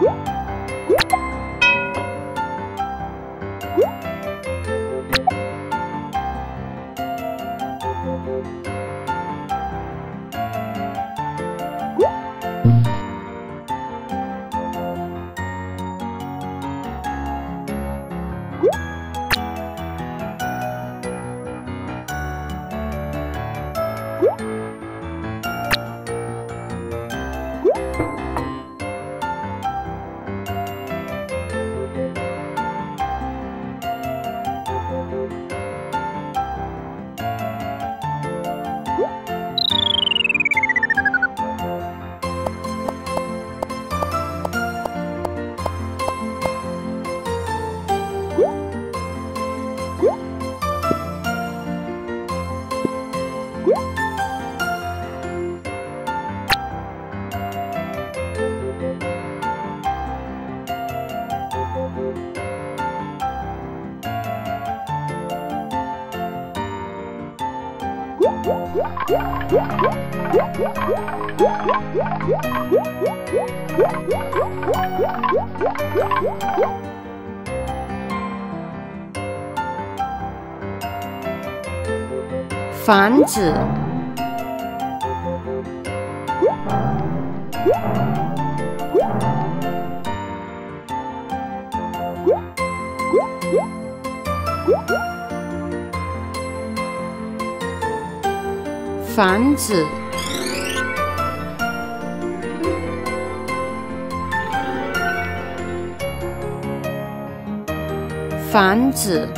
Woo! 房子，房子，房子。